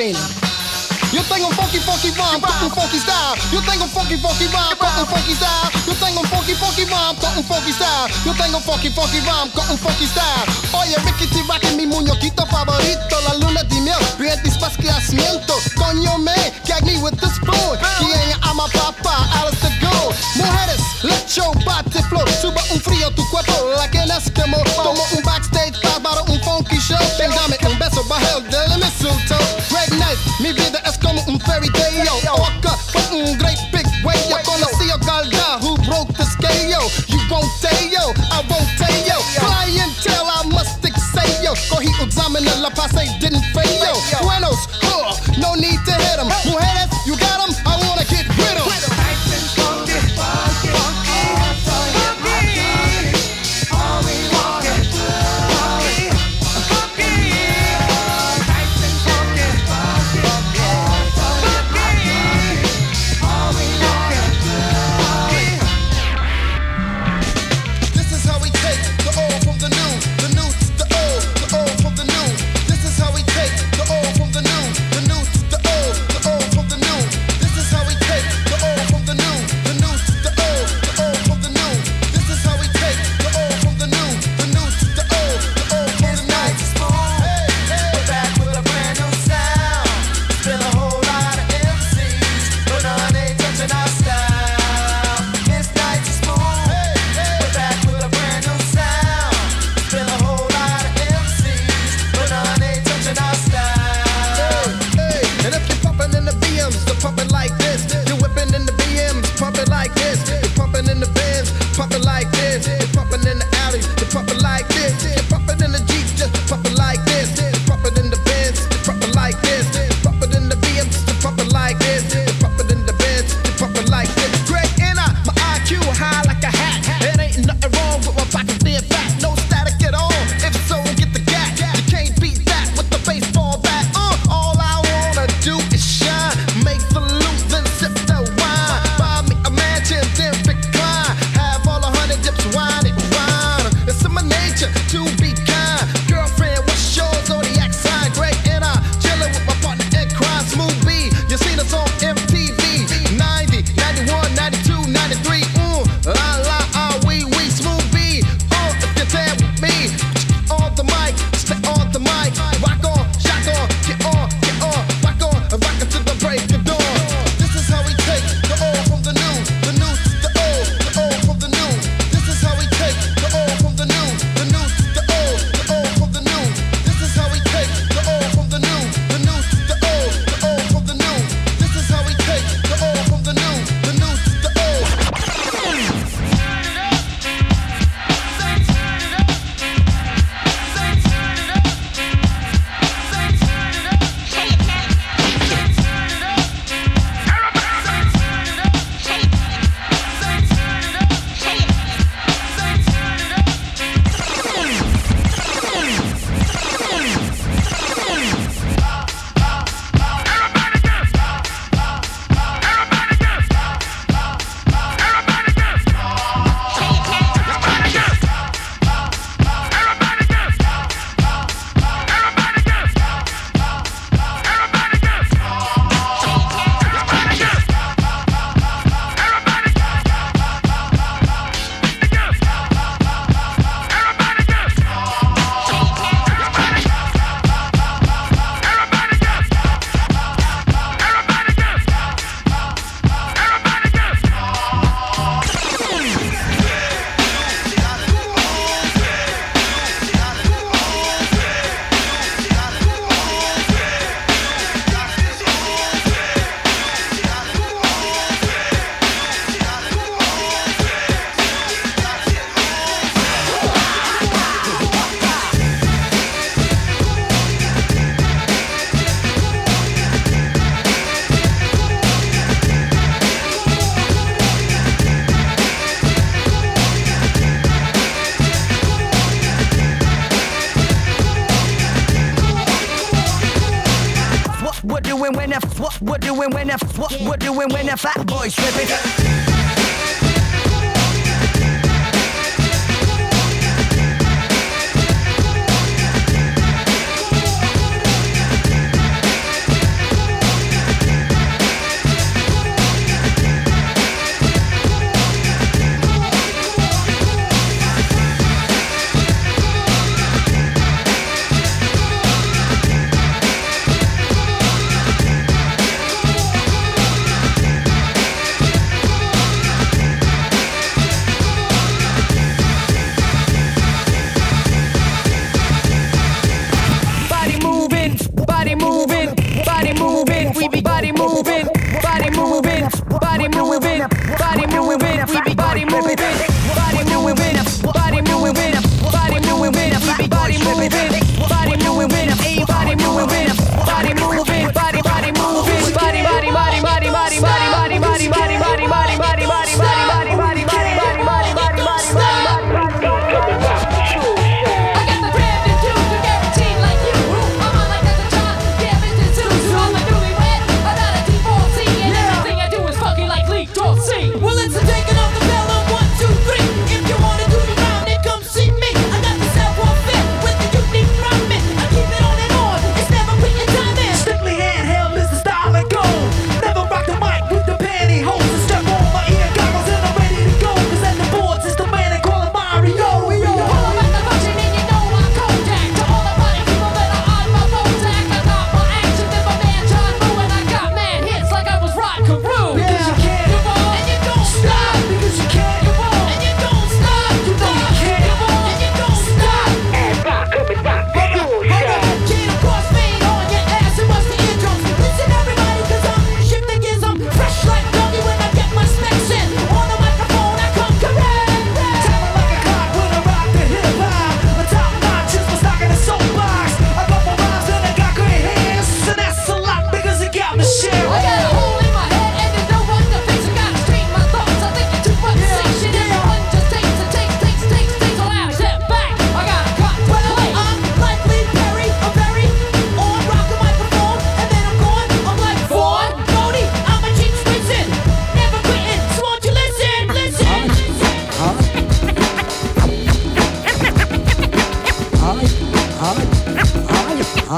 rapping. You think I'm funky, funky rhyme, talking funky style. You think I'm funky, funky rhyme, talking funky style. You think I'm funky, funky rhyme, talking funky style. You think I'm funky, funky rhyme, talking funky style. Oh, oye, Rickety Rocky, mi muñequito favorito, la luna de miel, rientes más que asiento. Coño, me, gag me with the spoon. Quien ama papá, Alice the Gold. Mujeres, let your body flow. Suba un frío tu cuerpo, la que nas quemó. Tomo un slipping.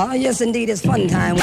Ah, yes, indeed, it's fun time.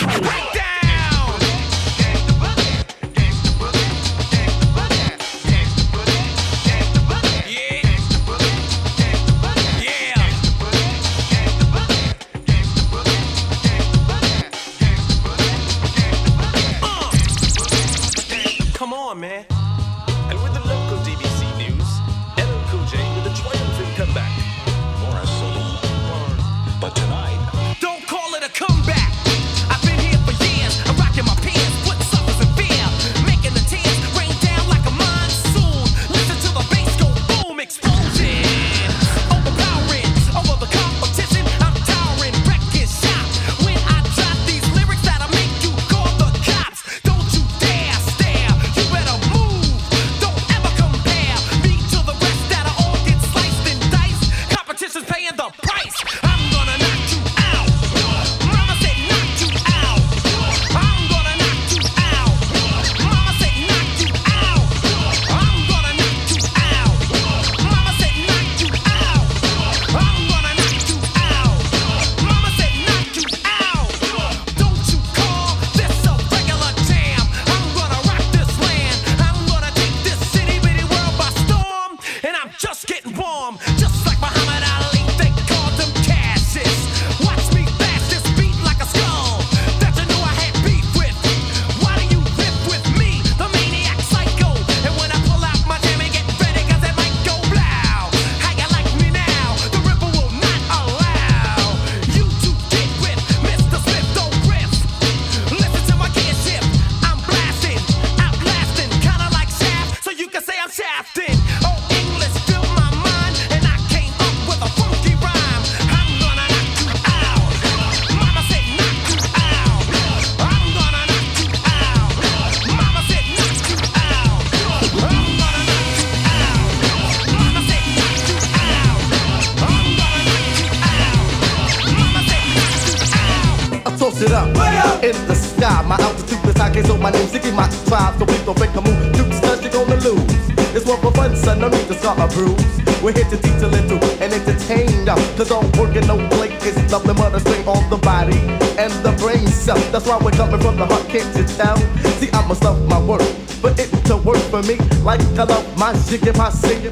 Out. Mama said knock you out. I toss it up in the sky. My altitude is Okay, so my name's Sticky, my tribe, so please don't fake a move. Duke's cause you're gonna lose. It's one for fun, son, no need to start a bruise. We're here to teach a little and entertain ya. Cause all work and no play is nothing but a strain on the body and the brain cell. That's why we're coming from the heart, can't you tell? See, I'ma stuff my work, but it to work for me like I love my shit, if my sing.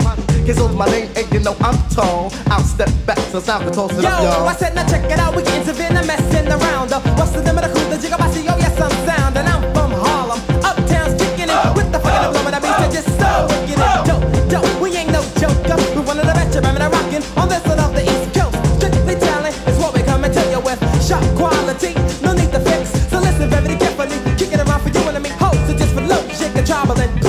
Cause it's my name and you know I'm tall. I'll step back so sound can toss it Yo, up, y'all. I said now check it out, we getting severe, I'm messing around. Uh, what's the name of the crew? The Jigabasi, oh yes I'm sound, I'm shake and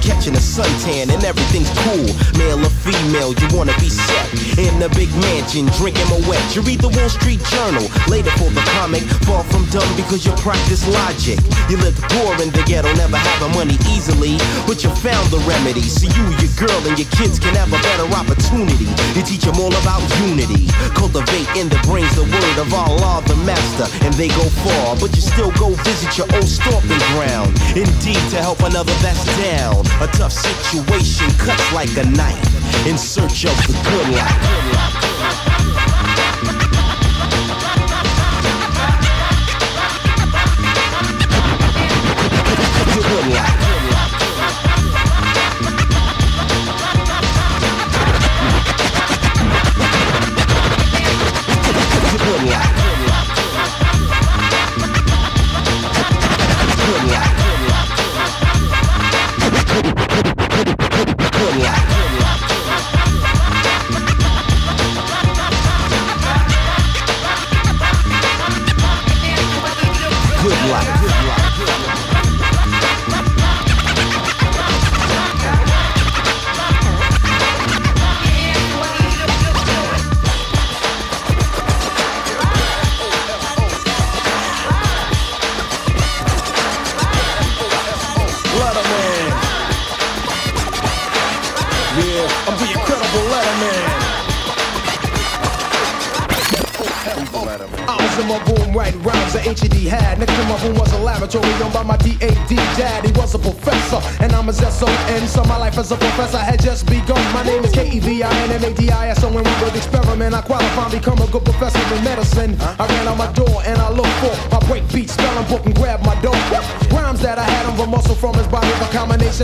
catching a suntan, and everything's cool. Male or female, you wanna be set in the big mansion, drinking my wet. You read the Wall Street Journal, later for the comic. Far from dumb because you practice logic. You lived poor in the ghetto, never having money easily, but you found the remedy. So you, your girl, and your kids can have a better opportunity. You teach them all about unity. Cultivate in the brains the word of Allah, the master, and they go far. But you still go visit your old stomping ground. Indeed, to help another that's down. A tough situation cuts like a knife in search of the good life. Good life.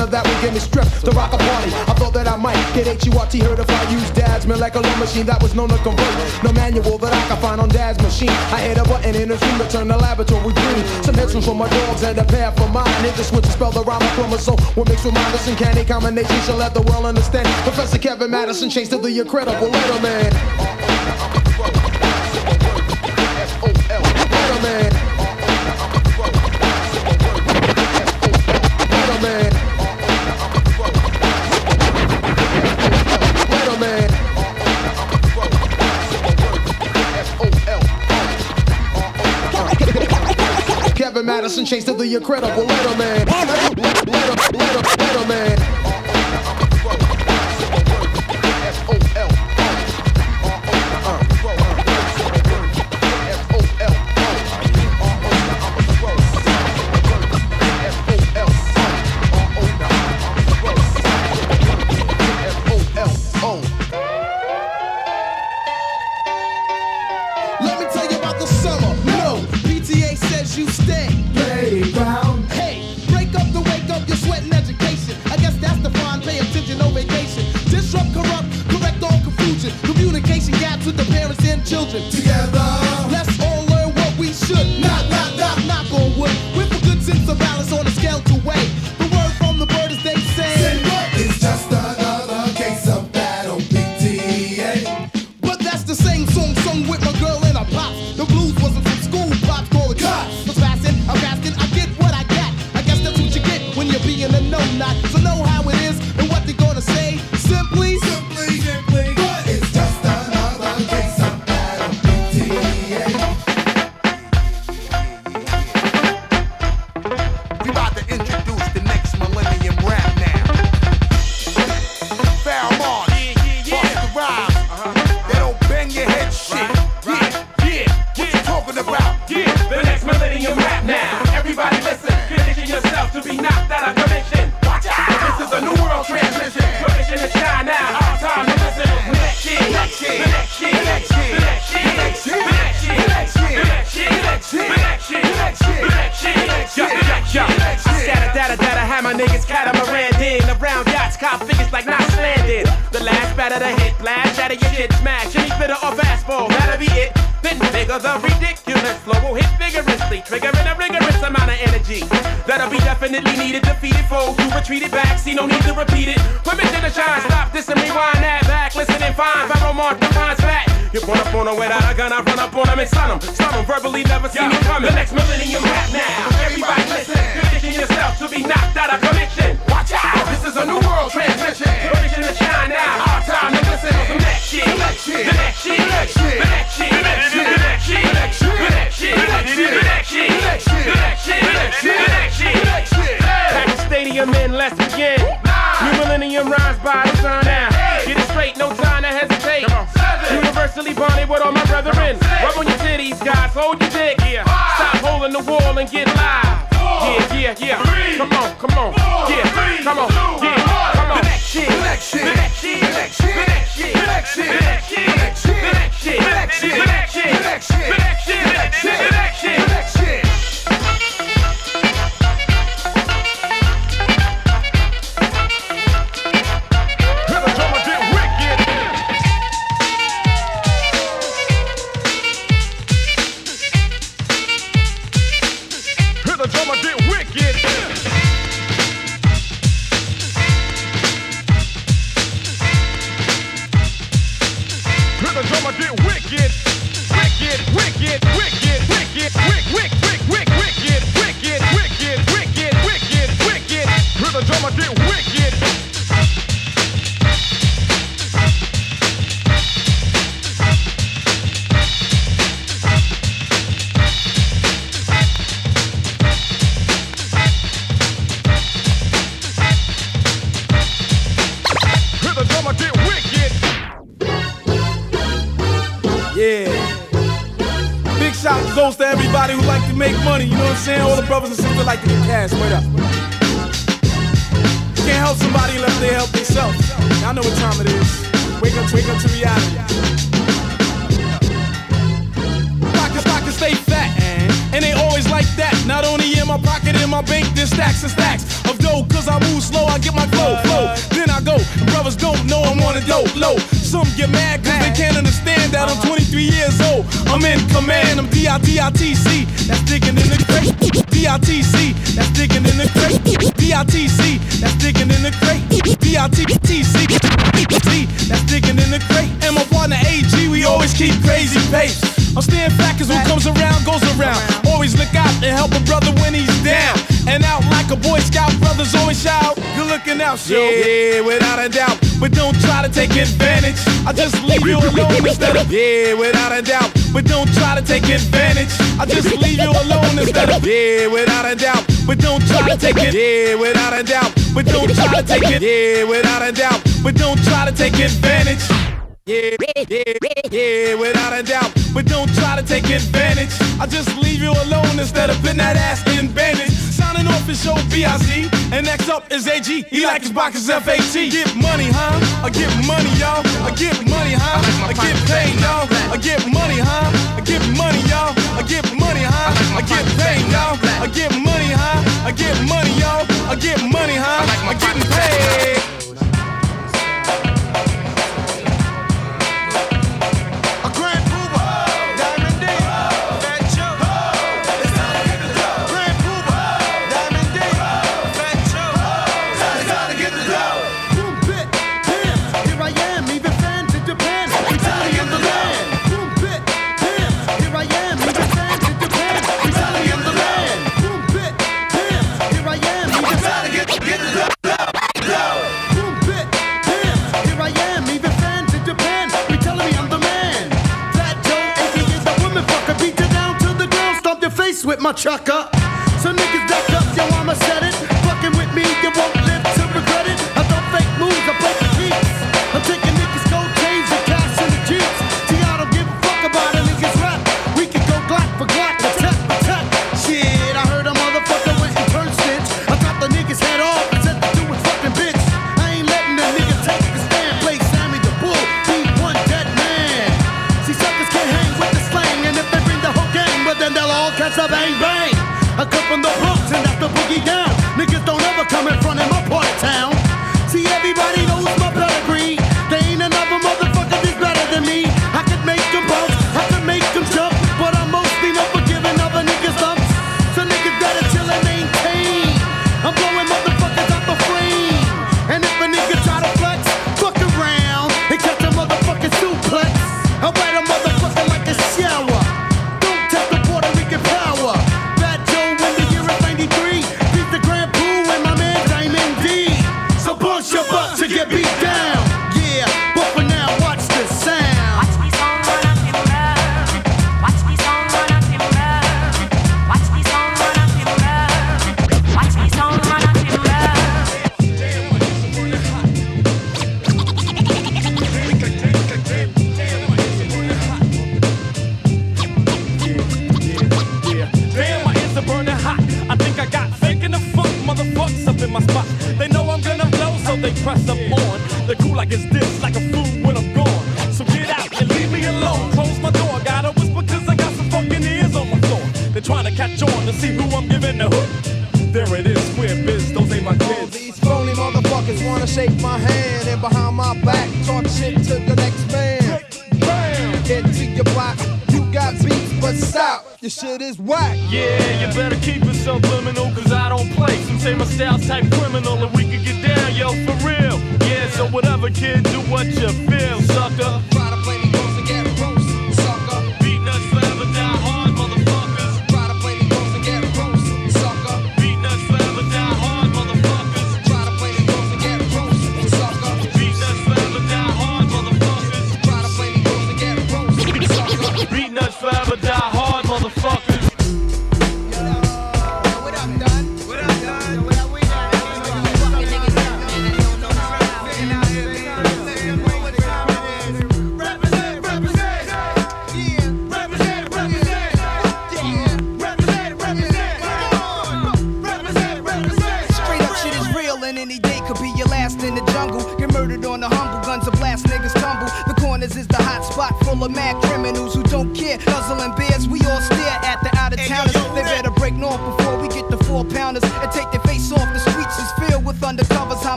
Of that would give me strength to rock a party. I thought that I might get H-U-R-T heard if I use dad's molecular machine that was known to convert. No manual that I could find on dad's machine. I hit a button in his room to turn the laboratory green. Some hits from my dogs and a pair for mine. The switch to spell the rhyme of chromosome. What mixed with mine, this uncanny combination shall let the world understand. Professor Kevin Madison changed to the incredible. Letterman. Incredible. Bunny, with all my brethren. Rub on your titties, guys, hold your dick. Yeah. Stop holding the wall and get live. Yeah, yeah, yeah. Come on, come on. Yeah, come on. Yeah, come on. The next shit, the next shit, the next. looking out show. Yeah, without a doubt. But don't try to take advantage. I just leave you alone instead of yeah, without a doubt. But don't try to take advantage. I just leave you alone instead of yeah, without a doubt. But don't try to take it yeah, without a doubt. But don't try to take it yeah, without a doubt. But don't try to take advantage. Yeah, yeah, yeah, without a doubt. But don't try to take advantage. I just leave you alone instead of putting that ass in bandage. Signing off is show B-I-Z. And next up is AG. He like his boxes F-A-T. Get money, huh? I get money, y'all. I get money, huh? I get paid, y'all. I get money, huh? I get money, y'all. I get money, huh? I get paid, y'all. I get money, huh? I get money, y'all. I get money, huh? I get paid. with my truck. So niggas duck up, yo, I'ma set it. Fucking with me, you won't boogie down. Niggas don't ever come in front of my part of town. See, everybody knows my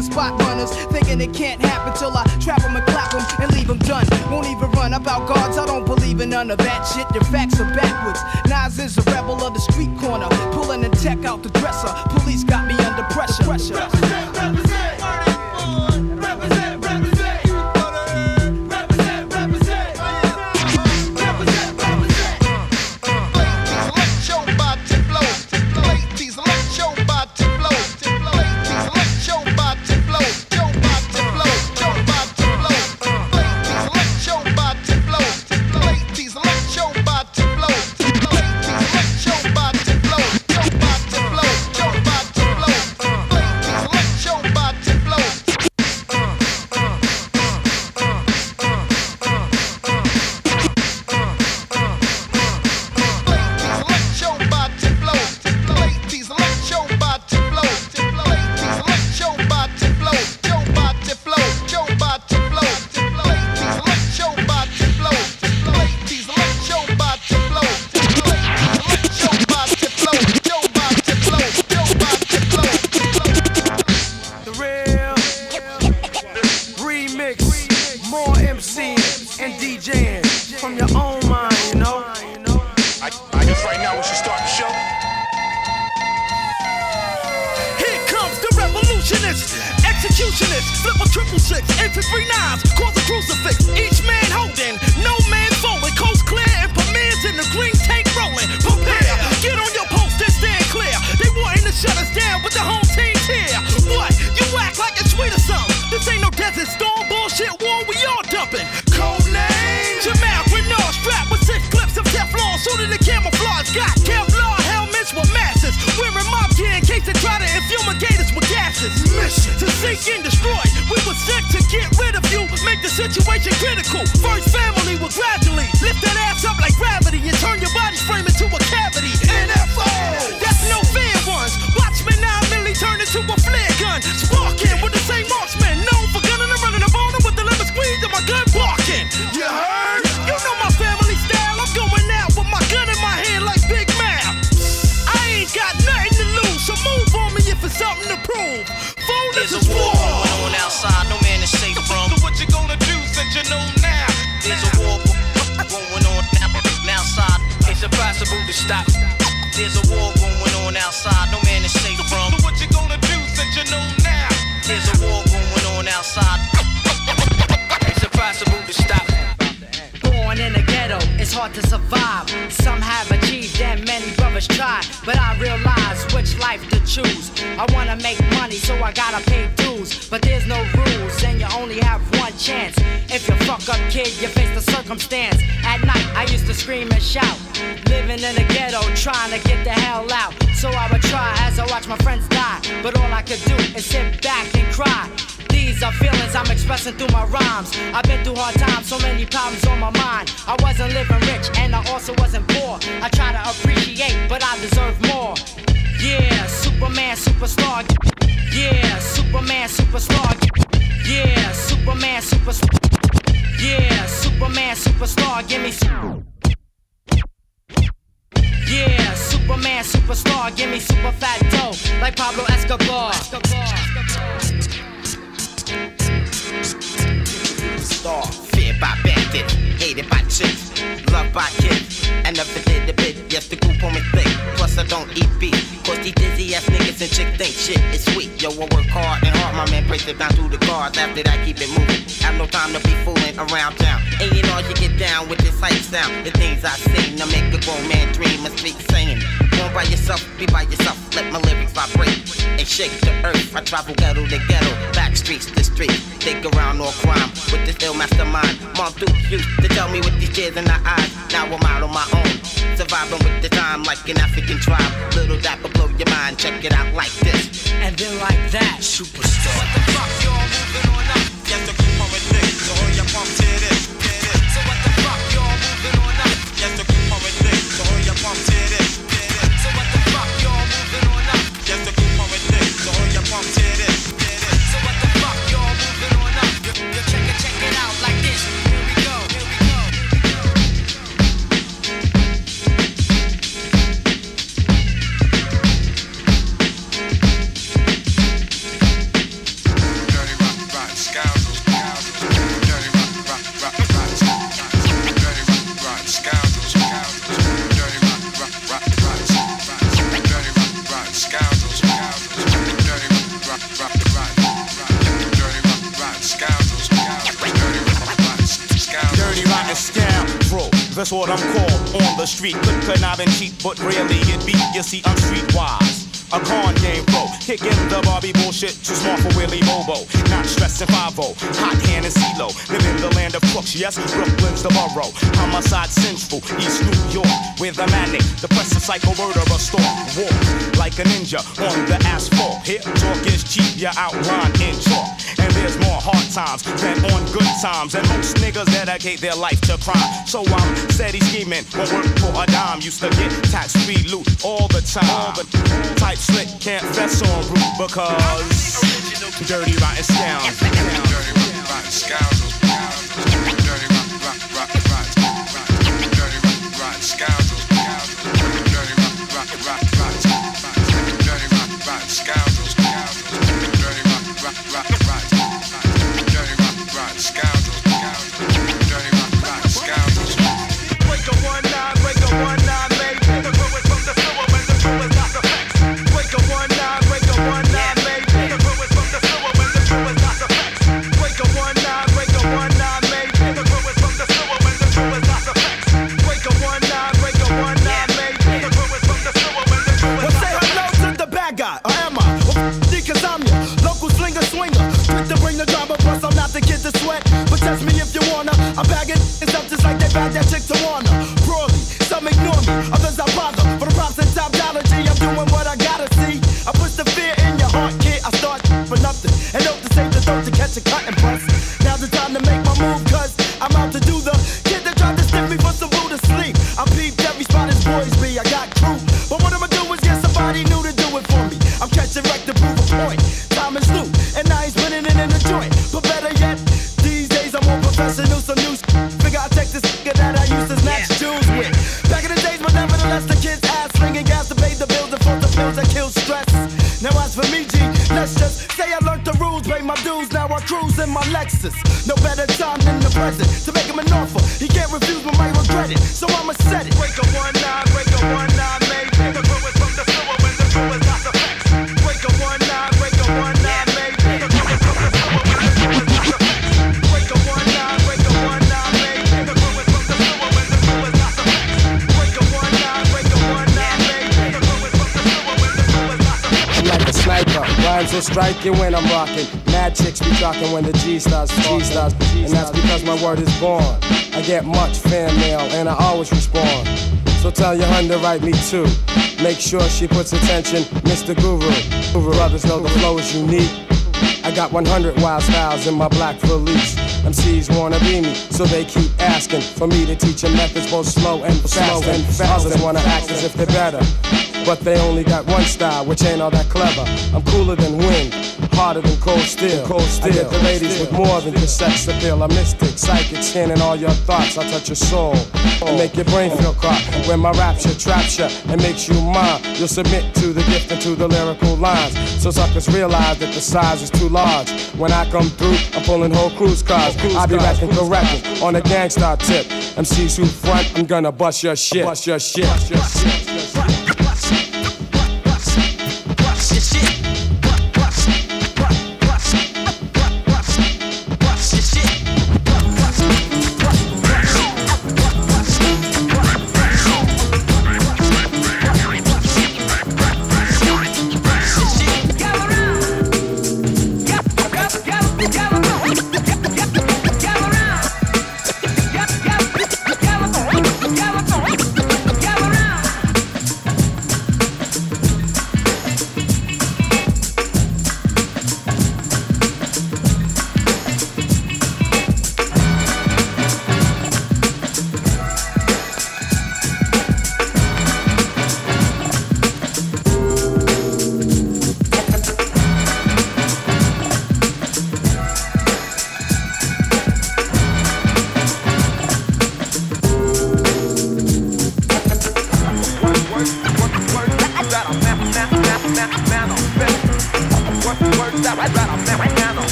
and spot runners, thinking it can't happen till I trap them and clap them and leave them done. Won't even run about guards, I don't believe in none of that shit. Your facts are backwards. Nas is a rebel of the street corner, pulling the tech out the dresser. Police got me under pressure. pressure. Represent, represent. To stop. There's a war going on outside, no man is safe from. So what you gonna do since you know now? There's a war going on outside. It's impossible to stop. It's hard to survive. Some have achieved and many brothers try. But I realize which life to choose. I wanna make money, so I gotta pay dues. But there's no rules, and you only have one chance. If you fuck up, kid, you face the circumstance. At night, I used to scream and shout. Living in the ghetto, trying to get the hell out. So I would try as I watch my friends die. But all I could do is sit back and cry. These are feelings I'm expressing through my rhymes. I've been through hard times, so many problems on my mind. I wasn't living rich and I also wasn't poor. I try to appreciate, but I deserve more. Yeah, Superman, superstar. Yeah, Superman, superstar. Yeah, Superman, superstar. Yeah, Superman, superstar. Give me. Yeah, Superman, superstar. Give me super fat dough like Pablo Escobar Escobar. Star, feared by bandits, hated by chicks, loved by kids. I never did a bit, yes, the group on me thick. Plus, I don't eat beef. Cause these dizzy ass niggas and chicks think shit is sweet. Yo, I work hard and hard, my man breaks it down through the cards. After that, keep it moving. Have no time to be fooling around town. And you know, you get down with this hype sound. The things I sing to make a grown man dream and speak saying. Born by yourself, be by yourself. Let my lyrics vibrate and shake the earth. I travel ghetto to ghetto, back streets to street. Think around all crime with this ill mastermind. Mom Duke used to tell me with these tears in her eyes. Now I'm out on my own, surviving with the time like an African tribe. Little dapper blow your mind. Check it out like this, and then like that. Superstar. What the fuck, y'all depressive psycho murderer stalk. Walk like a ninja on the asphalt. Here, talk is cheap, you outline in chalk. And there's more hard times than on good times. And most niggas dedicate their life to crime. So I'm steady scheming, won't work for a dime. Used to get tax free loot all the time. All the type slick can't fess on root because dirty rotten scoundrels. Dirty rotten scoundrels. Rhymes will strike you when I'm rocking. Mad chicks be talking when the G starts G starts, and that's because my word is born. I get much fan mail and I always respond. So tell your hun to write me too. Make sure she puts attention, Mr. Guru. Guru brothers know the flow is unique. I got 100 wild styles in my black Felice. MCs wanna be me, so they keep asking for me to teach them methods both slow and fast. And fast. Others wanna act as if they're better, but they only got one style, which ain't all that clever. I'm cooler than wind, harder than cold steel. Cold steel. I get the ladies with more than just sex appeal. A mystic, psychic, scanning all your thoughts. I touch your soul and make your brain feel caught. When my rapture traps you and makes you mine, you'll submit to the gift and to the lyrical lines. So suckers realize that the size is too large. When I come through, I'm pulling whole cruise cars. I be rapping correctly on a gangsta tip. MCs who front, I'm gonna bust your shit. Bust your shit. Bust your shit. I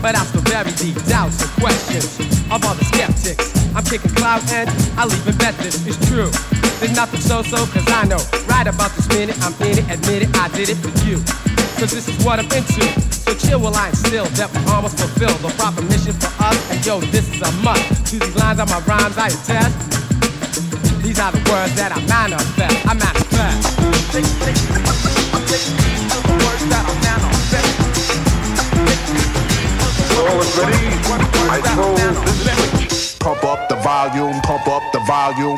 but I still bury deep doubts and questions of all the skeptics. I'm kicking clout and I'll even bet this is true. There's nothing so-so, cause I know right about this minute I'm in it, admit it, I did it for you. Cause this is what I'm into. So chill while I instill that we almost fulfill the proper mission for us. And yo, this is a must. To these lines are my rhymes, I attest. These are the words that I. I manifest. Up the volume.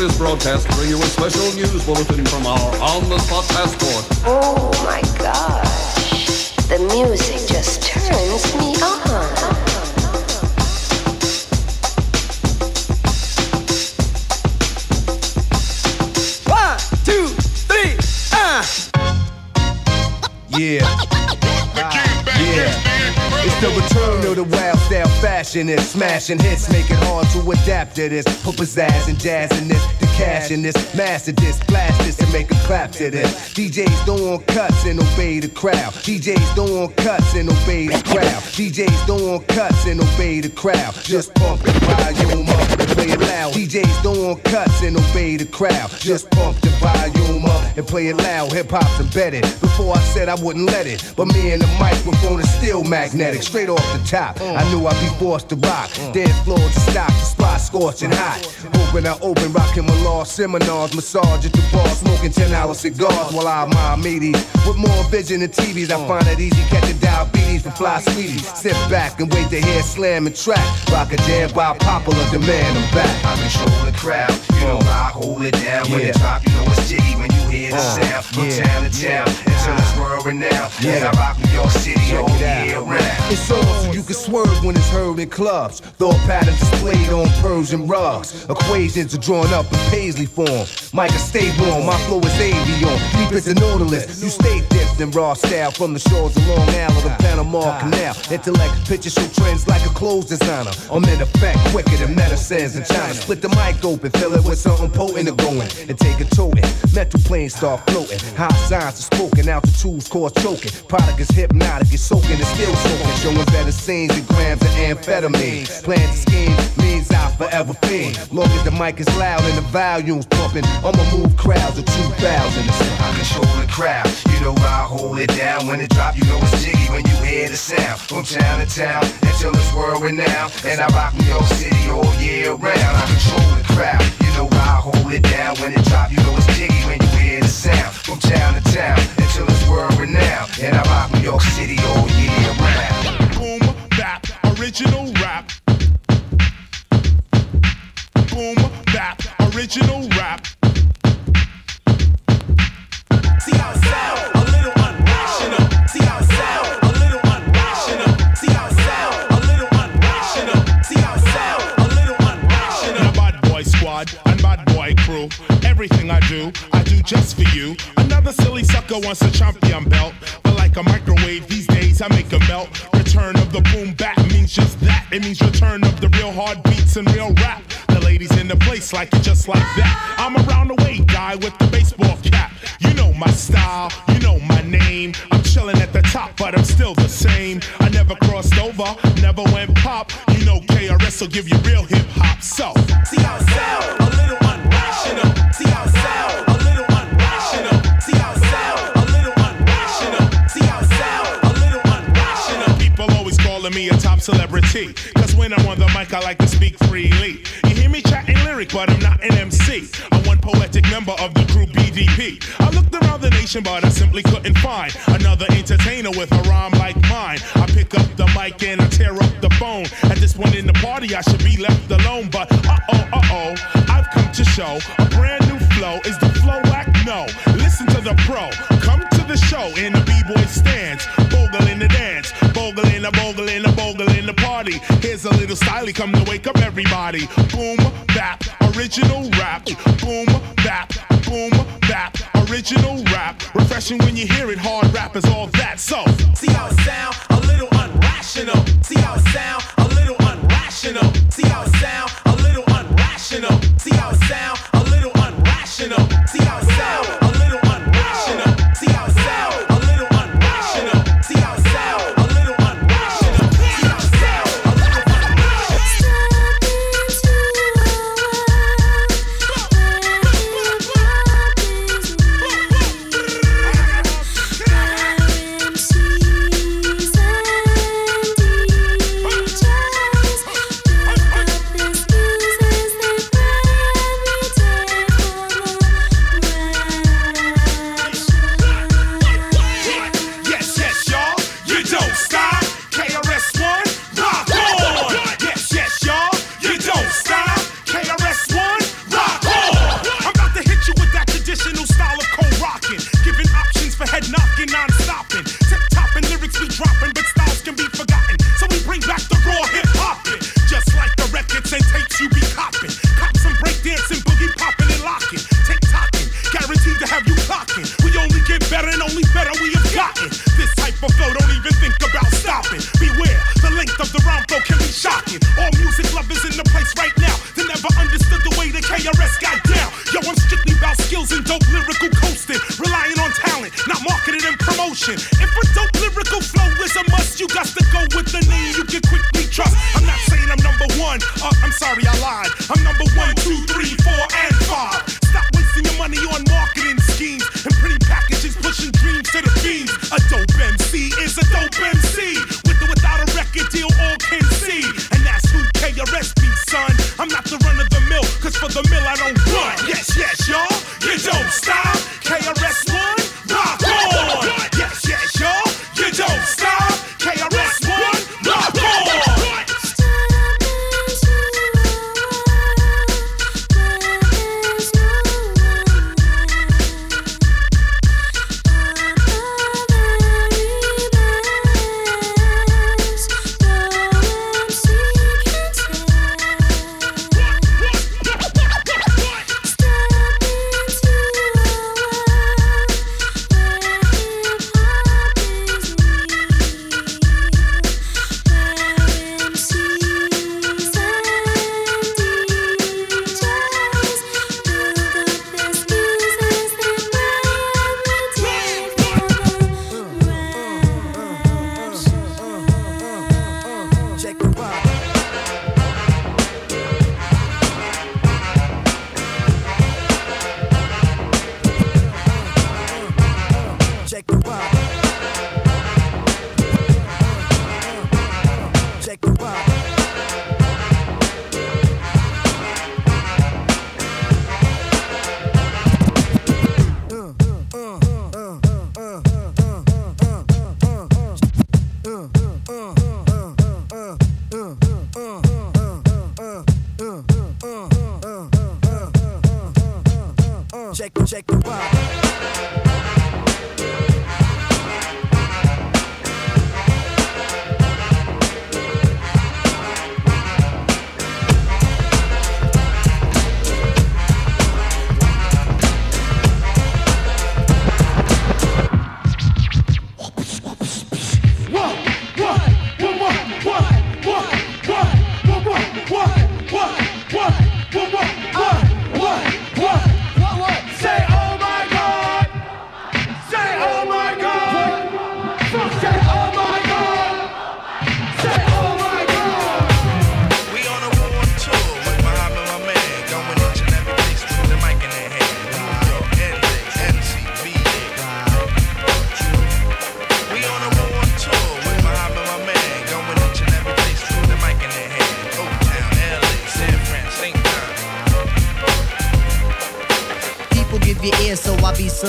This broadcast bring you a special news bulletin from our on-the-spot passport. Oh my gosh. The music just turns me on. The return of the wild style fashion. It's smashing hits, make it hard to adapt to this. Put pizzazz and jazz in this. The cash in this, master this, blast and make a clap to this. DJs don't want cuts and obey the crowd. DJs don't want cuts and obey the crowd. DJs don't want cuts and obey the crowd. Just pump the volume up and play it loud. DJs don't want cuts and obey the crowd. Just pump the volume up and play it loud. Hip hop's embedded. Before I said I wouldn't let it, but me and the microphone is still magnetic. Straight off the top, I knew I'd be forced to rock. Dance floors to stop, the spot scorching hot. Open, I open, rocking my law seminars, massage at the bar, smoking 10 hour cigars while I admire Matisse's. With more vision than TVs, I find it easy catching diabetes from fly sweeties. Sit back and wait to hear slam and track. Rock a jam by popular demand, I'm back. I control the crowd, you know I hold it down when it drop. You know it's jiggy when you hear the sound from yeah. town to town until it's world renowned. Yeah. And I rock New York City all Check it out. year round. It's on so you can swerve when it's heard in clubs. Thought patterns displayed on Persian rugs. Equations are drawn up in Paisley form. Micah, stay warm. My flow is avion. Deep as the Nautilus. You stay dipped in raw style from the shores of Long Island to Panama Canal. Intellect picture show trends like a clothes designer. I'm in effect quicker than medicines in China. Split the mic open, fill it with something potent to going, and take a toting. Metal planes start floating. High signs are spoken, altitudes cause choking. Product is hypnotic, it's soaking, it's still soaking. Showing better scenes than grams of amphetamine. Plan to scheme means I forever fiend. Long as the mic is loud and the volume's pumping, I'ma move crowds of 2,000. I control the crowd, you know I hold it down when it drop. You know it's jiggy when you hear the sound from town to town until it's world renowned. And I rock New York City all year round. I control the crowd, you know I hold it down when it drop. You know it's jiggy when you hear the sound from town to town until it's world renowned. And I rock New York City all year round. Boom, bap, original rap. Boom, bap, original rap. See how it sound, a little unrational. See how it sound, a little unrational. See how it sound, a little unrational. See how it sound, a little unrational. And bad boy squad and bad boy crew. Everything I do, I do just for you. Another silly sucker wants a champion belt. But like a microwave, these days I make a melt. Return of the boom bap means just that. It means return of the real hard beats and real rap. The ladies in the place like it just like that. I'm around the way guy with the baseball cap. You know my style, you know my name. I'm chilling at the top, but I'm still the same. I never crossed over, never went pop. You know KRS will give you real hip hop. So, See how sound, a little. See how calling me a top celebrity. Cause when I'm on the mic, I like to speak freely. You hear me chatting lyric, but I'm not an MC. I'm one poetic member of the crew BDP. I looked around the nation, but I simply couldn't find another entertainer with a rhyme like mine. I pick up the mic and I tear up the phone. At this point in the party, I should be left alone. But uh oh, uh oh, I've come to show a brand new flow. Is the flow whack? No. Listen to the pro. Come the show in the b-boy stands. Bogle in the dance. Bogle in the bogle in the bogle in the party. Here's a little styly come to wake up everybody. Boom, bap, original rap. Boom, bap, boom, bap, original rap. Refreshing when you hear it. Hard rap is all that. So, See how it sound, a little unrational. See how it sound, a little unrational. See how it sound, a little unrational. See how it sound, a little unrational. See how it sound, a little unrational. See how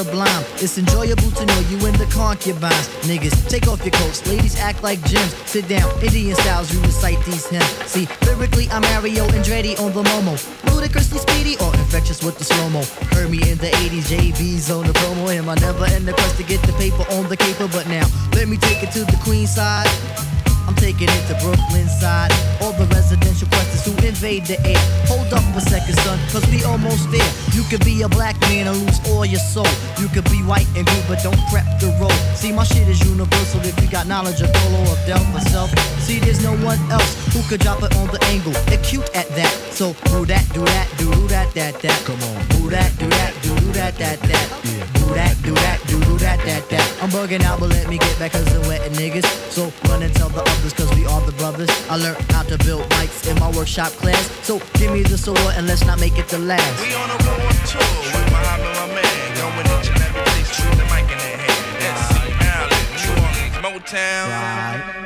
sublime. It's enjoyable to know you in the concubines. Niggas, take off your coats. Ladies act like gems. Sit down, Indian styles, you recite these hymns. See, lyrically, I'm Mario Andretti on the Momo. Ludicrously speedy or infectious with the slow mo. Heard me in the 80s, JB's on the promo. Him, I never end the quest to get the paper on the caper. But now, let me take it to the queen side. I'm taking it to Brooklyn side. All the residential questions who invade the air. Hold up a second, son, cause we almost there. You could be a black man and lose all your soul. You could be white and blue, but don't prep the road. See, my shit is universal if you got knowledge of Dolo or Del myself. See, there's no one else who could drop it on the angle. They're at that. So do that, do that, do that, that, that. Come on. Do that, do that, do that, that, that. Do that, do that, do that, that, that. I'm bugging out, but let me get back cause I'm wetting niggas. So run and tell the others cause we are the brothers. I learned how to build mics in my workshop class. So give me the sword and let's not make it the last. We on a war tour with Muhammad, my man. Going each and every place with the mic in their hand. NC, Maryland, New Orleans, Motown. We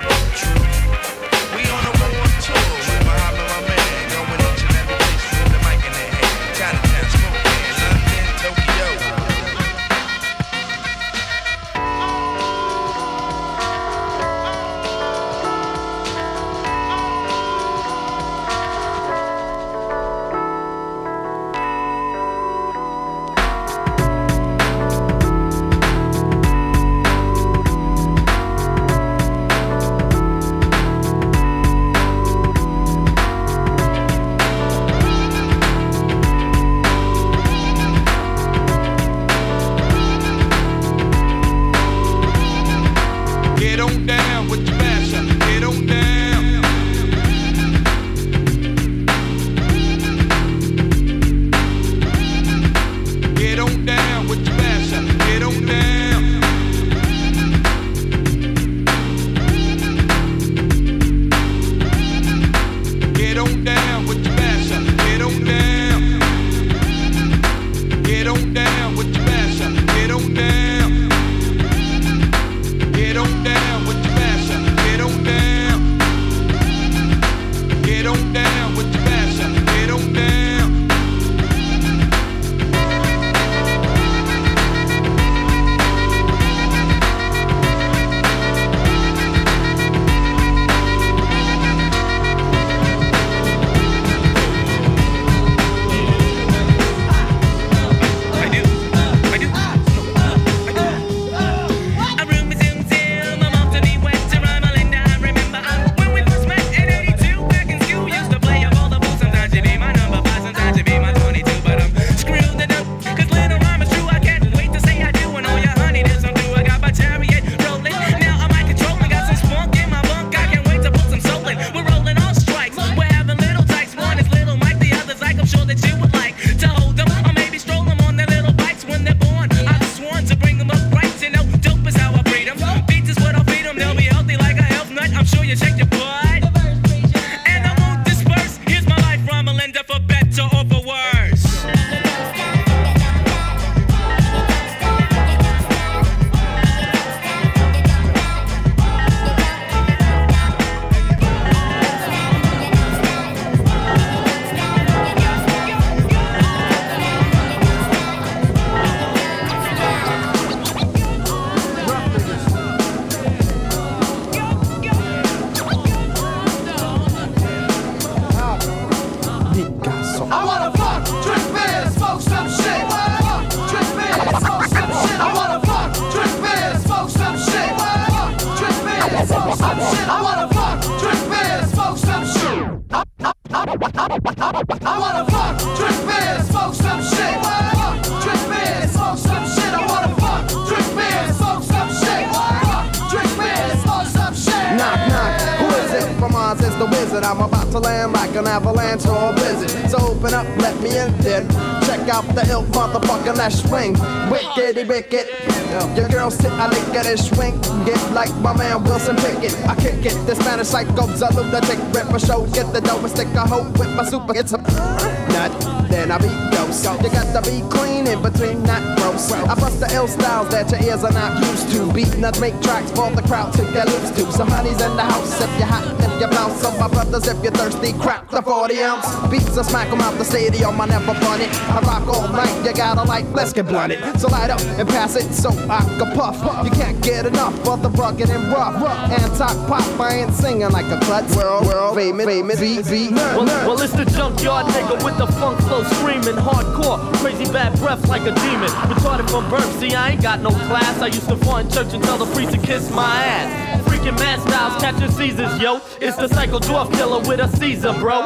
is psycho's a lunatic. Rip a show, get the dough and stick a hoe with my super. It's a nut. Then I be ghost. You got to be clean in between, not gross. I bust the ill styles that your ears are not used to. Beatnuts make tracks for the crowd to get loose to. Somebody's in the house if you're hot, you bounce. So my brothers, if you're thirsty, crack the 40 ounce. Beats, I smack 'em out the stadium, I never run it. I rock all night, you gotta like, let's get blunted. So light up and pass it so I can puff. You can't get enough of the rugged and rough. Anti-pop, I ain't singing like a klutz. World, world, famous, famous, VV, nerd, Well, well, it's the junkyard nigga with the funk flow screaming hardcore, crazy bad breath like a demon. Retarded from birth, see, I ain't got no class. I used to front in church and tell the priest to kiss my ass. Freaking mad styles catching Caesars, yo. It's the psycho dwarf killer with a Caesar, bro.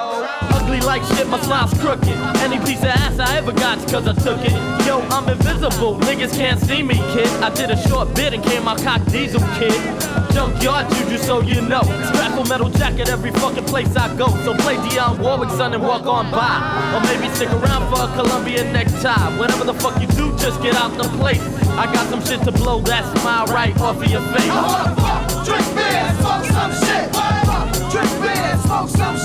Ugly like shit, my smile's crooked. Any piece of ass I ever got cause I took it. Yo, I'm invisible, niggas can't see me, kid. I did a short bit and came out cock diesel, kid. Junkyard juju, so you know. Strap a metal jacket every fucking place I go. So play Dionne Warwick, son, and walk on by. Or maybe stick around for a Colombian necktie. Whatever the fuck you do, just get out the place. I got some shit to blow that smile right off of your face. Drink beer, smoke some shit. Fuck, drink beer, smoke some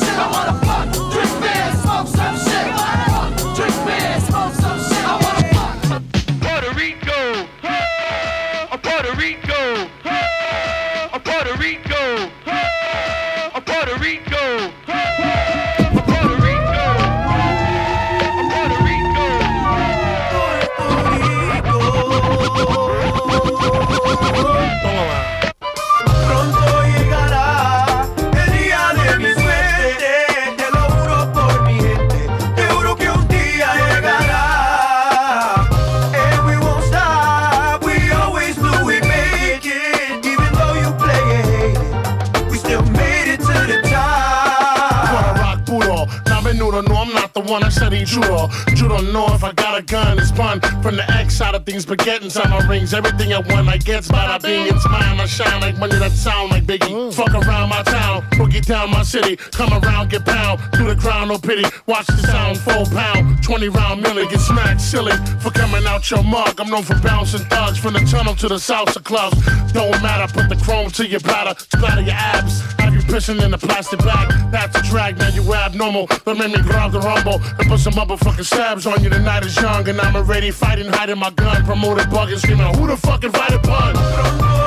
I said. You don't know if I got a gun, it's fun. From the X side of things, but getting inside my rings, everything I want I get, bada bing, it's mine. I shine like money that sound like Biggie. Mm. Fuck around my town, boogie down my city, come around, get pound, do the crown, no pity. Watch the sound, full pound, 20 round milli, get smacked silly for coming out your mug. I'm known for bouncing thugs from the tunnel to the salsa clubs. Don't matter, put the chrome to your bladder, splatter your abs. You pissing in a plastic bag? That's a drag, now you abnormal. But made me grab the rumble and put some motherfucking stabs on you. The night is young and I'm already fighting, hiding my gun, promoting bugging, screaming, who the fuck invited pun?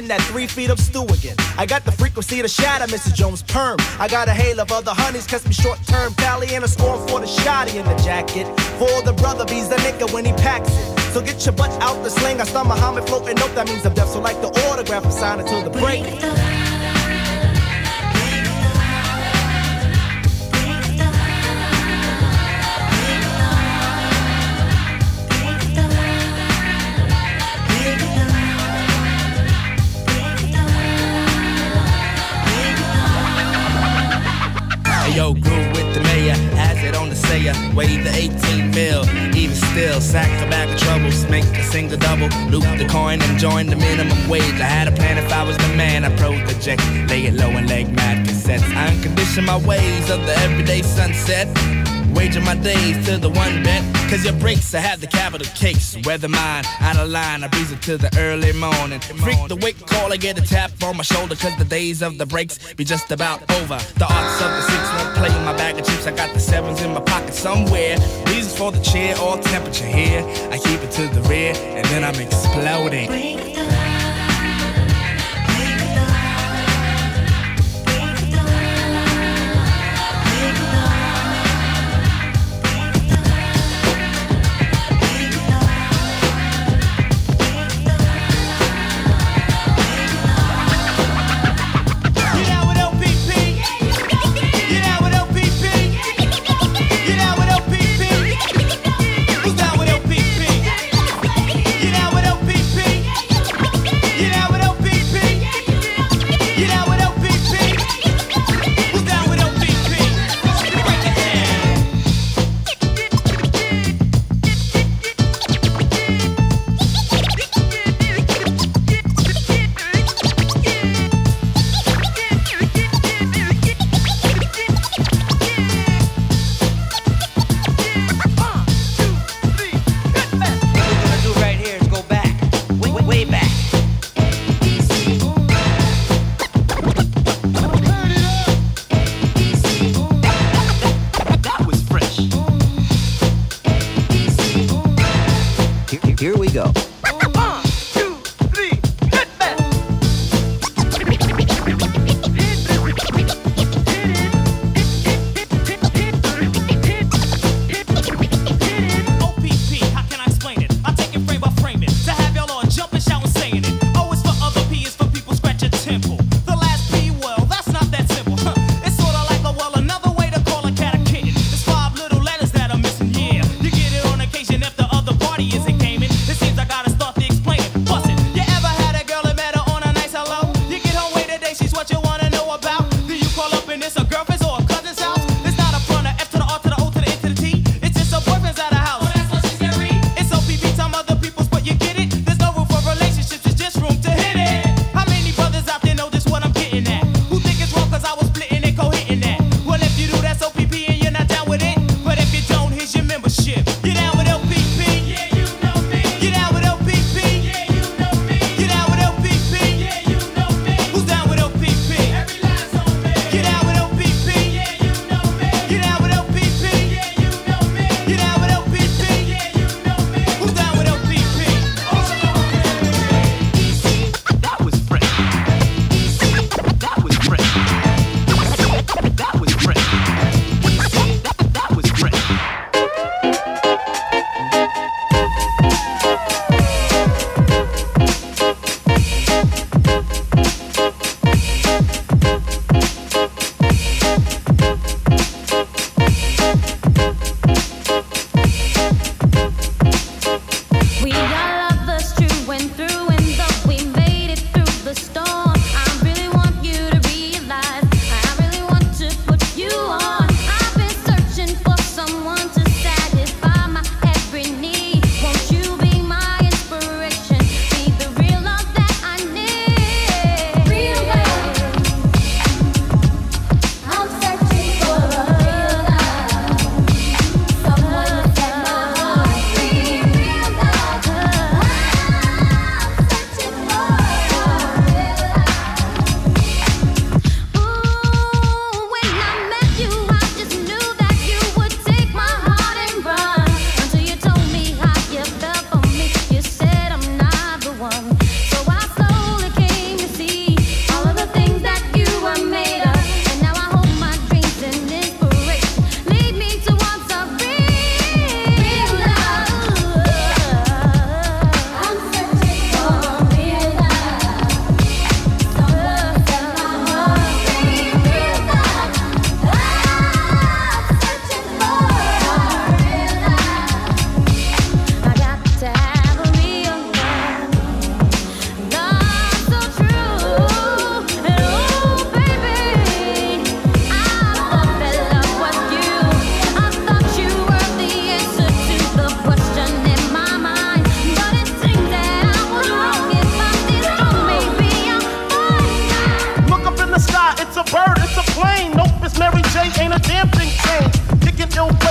In that three feet of stew again. I got the frequency to shatter Mrs. Jones' perm. I got a hail of other honeys, catch me short term tally and a score for the shotty in the jacket. For the brother bees the nigga when he packs it. So get your butt out the sling. I start Muhammad floating nope, that means I'm deaf. So like the autograph, I'm signing till the break. Weigh the 18 mil. Even still, sack a bag of troubles. Make a single double. Loop the coin and join the minimum wage. I had a plan if I was the man. I project. Lay it low and leg mad cassettes. I uncondition my ways of the everyday sunset. Waging my days to the one bet. Cause your breaks, I have the capital cakes. Weather mine, out of line, I breeze it to the early morning. Freak the wake call, I get a tap on my shoulder. Cause the days of the breaks be just about over. The arts of the six won't play in my bag of chips. I got the sevens in my pocket somewhere. Reasons for the cheer or temperature here. I keep it to the rear, and then I'm exploding.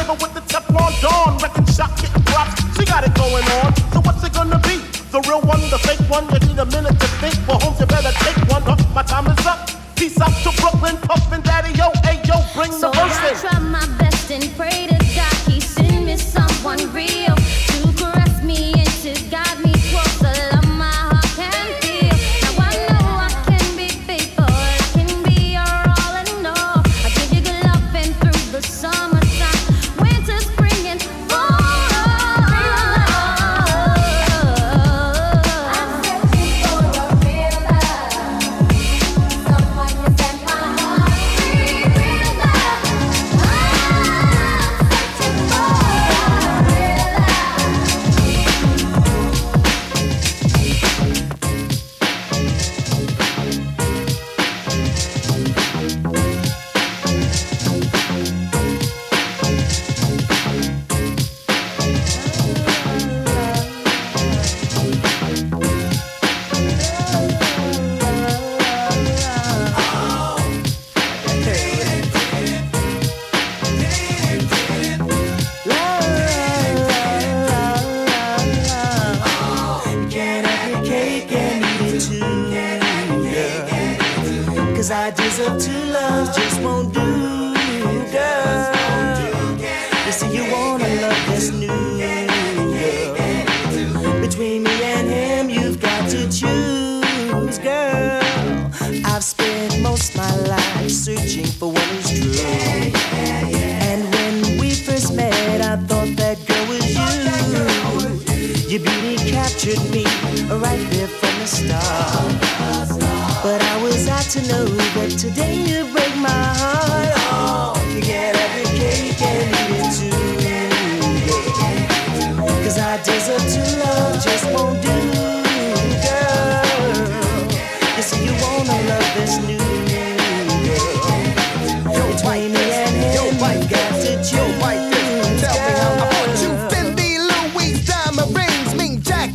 Flavor with the Teflon Don. Getting props. She got it going on. So what's it gonna be? The real one, the fake one. You need a minute to think. For homes, you better take one. Huh, my time is up. Peace out to Brooklyn, Puffin' Daddy, yo, hey, yo, bring So the verse I try my best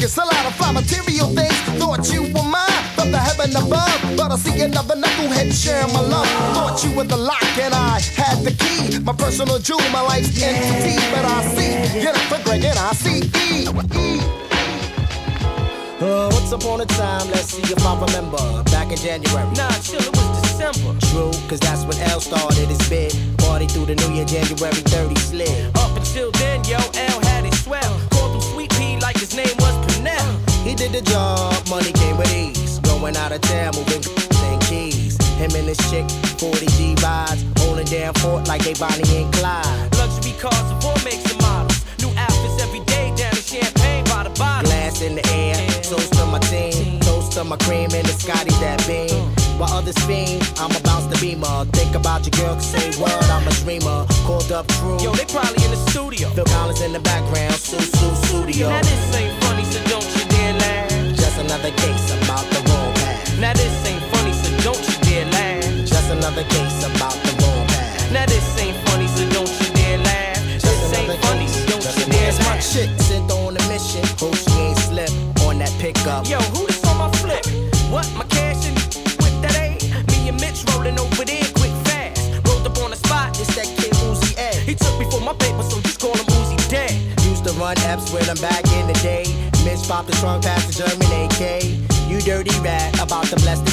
jackets, a lot of fly material things. Thought you were mine from the heaven above, but I see another knucklehead sharing my love. Thought you were the lock and I had the key. My personal jewel, my life's entity, but I see you're not for Greg and I see E. E. Uh, once upon a time, let's see if I remember. Back in January. Nah, chill, it was December. True, cause that's when L started his bid. Party through the new year, January 30 slid. Up until then, yo, L had it swell. Called him Sweet Pea like his name was Pernell. He did the job, money came with ease. Going out of town, moving and keys. Him and his chick, 40 G rides. Holding down fort like they Bonnie and Clyde. Luxury cars of all makes and models. New outfits every day down in Champagne by the bottle. Glass in the air, toast to my team. Toast to my cream and the Scotty that beam. While others fiend, I'm a bounce the beamer. Think about your girl, say word, I'm a dreamer. Called up crew. Yo, they probably in the studio. Phil Collins in the background, Sue Sue Studio. Now this ain't so don't you dare laugh. Just another case about the wrong path. Now this ain't funny, so don't you dare laugh. Just another case about the wrong path. Now this ain't funny, so don't you dare laugh. This ain't funny, so don't you dare Here's my laugh. chick sent on a mission. Hope she ain't slip on that pickup. Yo, who this on my flip? What, my cash in with that A? Me and Mitch rolling over there quick fast. Rolled up on the spot, It's that kid Uzi A. he took me for my paper, so just call him Uzi Dead. Used to run apps with him back in the day. Popped the trunk past the German AK. You dirty rat about to bless the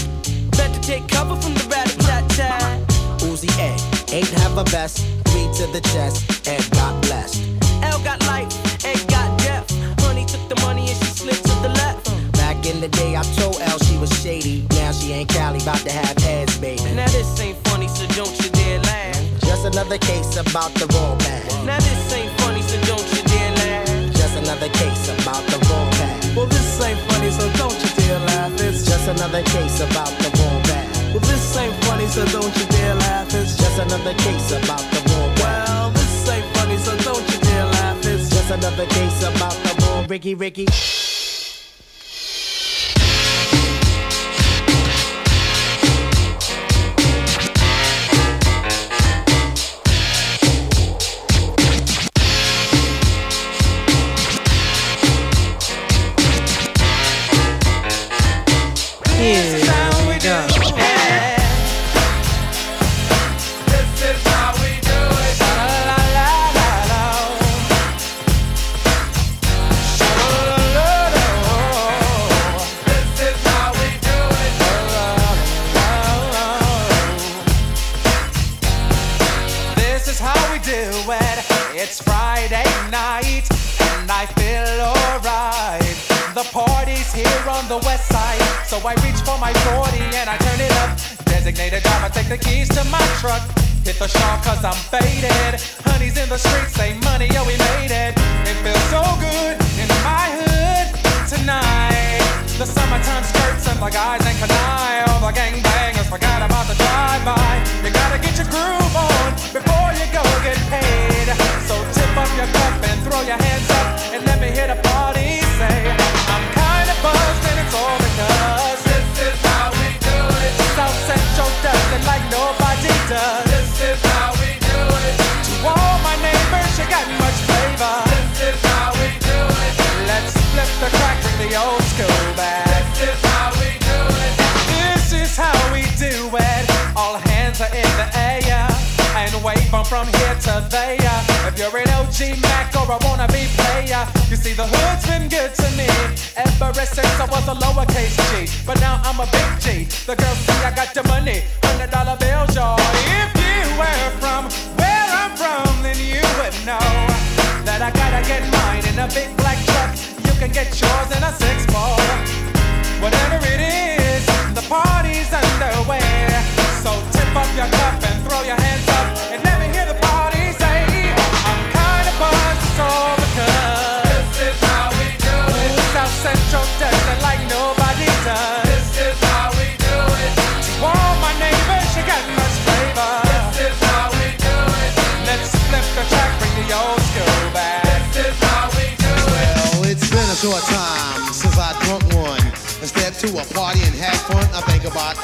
Better take cover from the rat tat tat. Uzi A. Ain't have a best. Three to the chest and got blessed. L got life, A got death. Honey took the money and she slid to the left. Back in the day, I told L she was shady. Now she ain't Cali, about to have ass, baby. Now this ain't funny, so don't you dare laugh. Just another case about the path. Now this ain't funny, so don't you dare laugh. Just another case about another case about the path. Well, this ain't funny, so don't you dare laugh. It's just another case about the path. Well, this ain't funny, so don't you dare laugh. It's just another case about the wrong Ricky Ricky.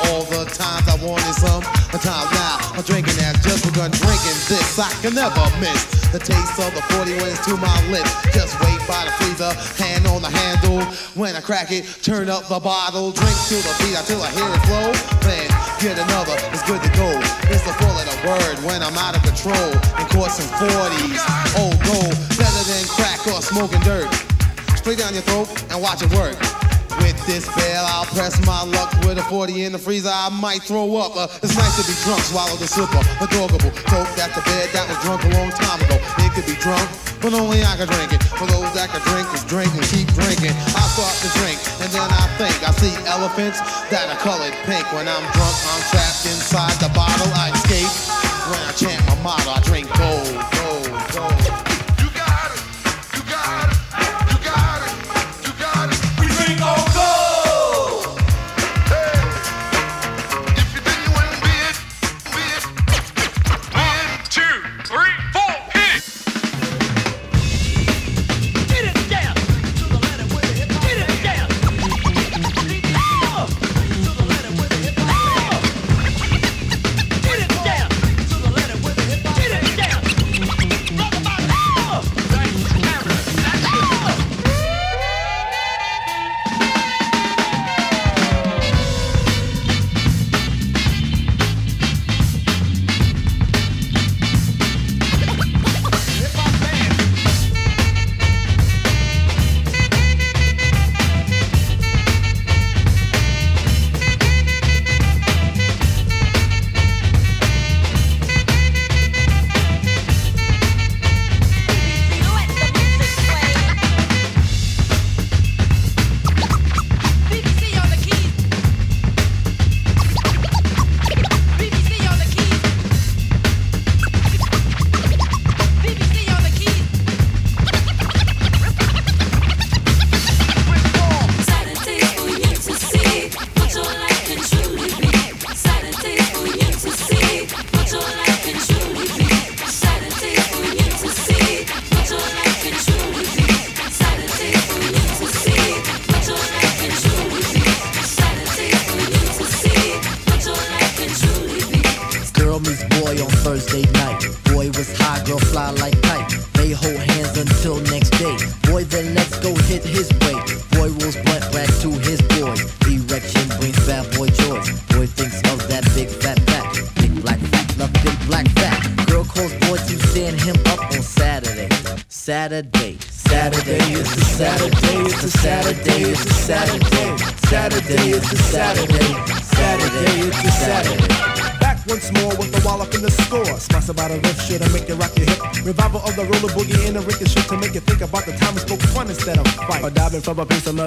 all the times I wanted some. My time now, I'm drinking that. Just begun drinking this. I can never miss the taste of the 40 wins to my lips. Just wait by the freezer, hand on the handle. When I crack it, turn up the bottle. Drink to the beat until I hear it flow. Then get another, it's good to go. It's the full of the word when I'm out of control. And coursing 40s, old gold. Better than crack or smoking dirt. Spray down your throat and watch it work. With this bell, I'll press my luck. With a 40 in the freezer, I might throw up. Uh, it's nice to be drunk, swallow the slipper, adorable. doggable. Dope that's the bed that was drunk a long time ago. It could be drunk, but only I can drink it. For those that can drink, is drink and keep drinking. I start to drink, and then I think I see elephants that are colored pink. When I'm drunk, I'm trapped inside the bottle. I escape. When I chant my motto, I drink gold.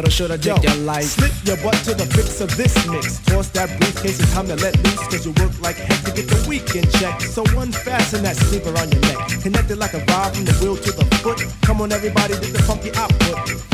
Of metal should have Yo, your life. Slip your butt to the fix of this mix. Toss that briefcase, it's time to let loose. Cause you work like heck to get the weekend check. So unfasten that sleeper on your neck. Connected like a vibe from the wheel to the foot. Come on, everybody, get the funky output.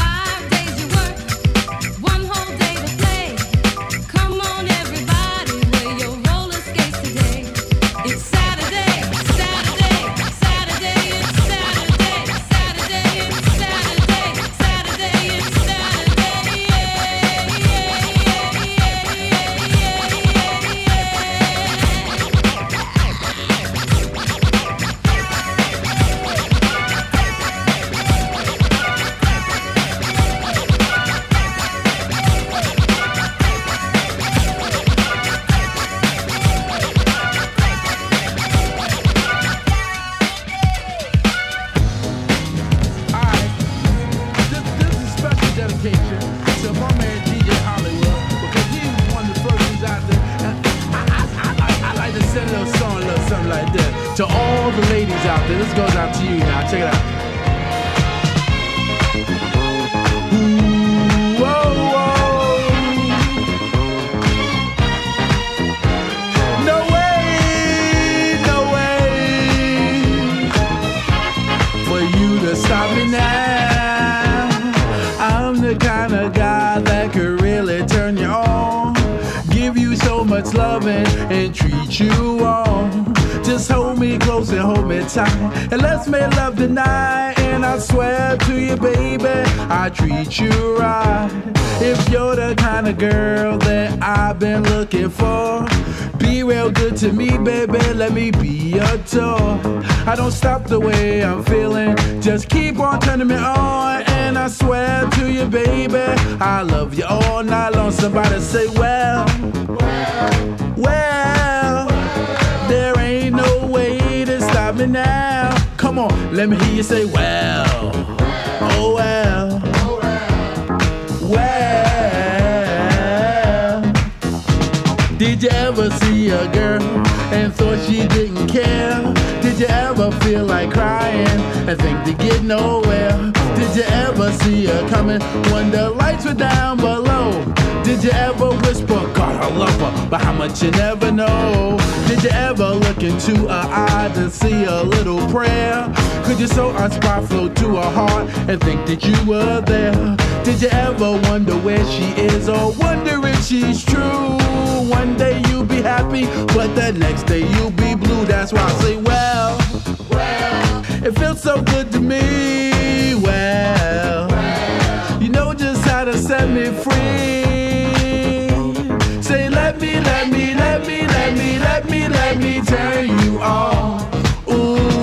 And treat you on. Just hold me close and hold me tight, and let's make love tonight. And I swear to you, baby, I treat you right. If you're the kind of girl that I've been looking for, be real good to me, baby. Let me be your toy. I don't stop the way I'm feeling. Just keep on turning me on. And I swear to you, baby, I love you all night long. Somebody say, well, well, me now. Come on, let me hear you say, well, oh well, well. Did you ever see a girl and thought she didn't care? Did you ever feel like crying and think to get nowhere? Did you ever see her coming when the lights were down below? Did you ever whisper, God, I love her, but how much you never know? Did you ever look into her eyes and see a little prayer? Could you so spark flow to her heart and think that you were there? Did you ever wonder where she is or wonder if she's true? One day you'll be happy, but the next day you'll be blue. That's why I say, well, well, it feels so good to me. Well, Well, you know just how to set me free say, let me, let me, let me, let me, let me, let me turn you on. Ooh.